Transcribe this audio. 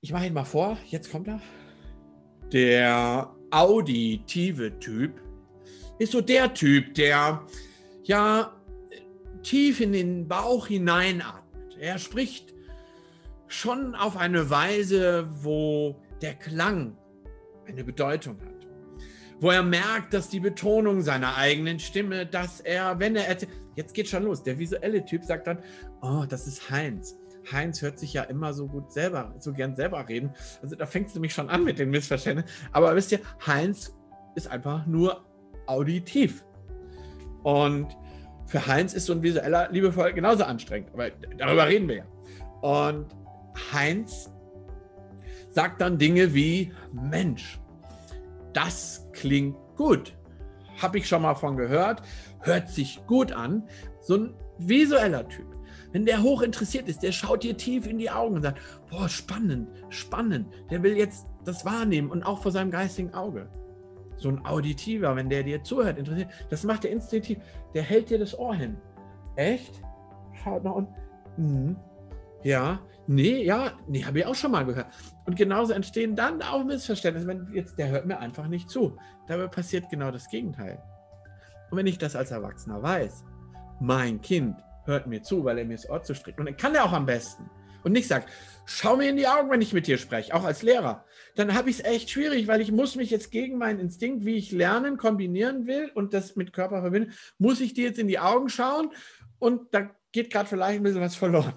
ich mache ihn mal vor, jetzt kommt er. Der auditive Typ ist so der Typ, der ja tief in den Bauch hineinatmet. Er spricht schon auf eine Weise, wo der Klang eine Bedeutung hat. Wo er merkt, dass die Betonung seiner eigenen Stimme, dass er, wenn er erzählt, jetzt geht schon los, der visuelle Typ sagt dann, oh, das ist Heinz. Heinz hört sich ja immer so gut selber, so gern selber reden. Also da fängt es nämlich schon an mit den Missverständnissen. Aber wisst ihr, Heinz ist einfach nur auditiv. Und für Heinz ist so ein visueller liebevoll genauso anstrengend. Aber darüber reden wir ja. Und Heinz sagt dann Dinge wie, Mensch, das klingt gut. Habe ich schon mal von gehört, hört sich gut an. So ein visueller Typ. Wenn der hoch interessiert ist, der schaut dir tief in die Augen und sagt, boah, spannend, spannend. Der will jetzt das wahrnehmen und auch vor seinem geistigen Auge. So ein Auditiver, wenn der dir zuhört, interessiert, das macht er instinktiv. Der hält dir das Ohr hin. Echt? Schaut nach unten. Mhm. Ja, nee, ja, nee, habe ich auch schon mal gehört. Und genauso entstehen dann auch Missverständnisse, wenn jetzt, der hört mir einfach nicht zu. Dabei passiert genau das Gegenteil. Und wenn ich das als Erwachsener weiß, mein Kind hört mir zu, weil er mir das Ohr zustreckt. Und dann kann er auch am besten. Und nicht sagt, schau mir in die Augen, wenn ich mit dir spreche, auch als Lehrer. Dann habe ich es echt schwierig, weil ich muss mich jetzt gegen meinen Instinkt, wie ich lernen, kombinieren will und das mit Körper verbinden, muss ich dir jetzt in die Augen schauen und da geht gerade vielleicht ein bisschen was verloren.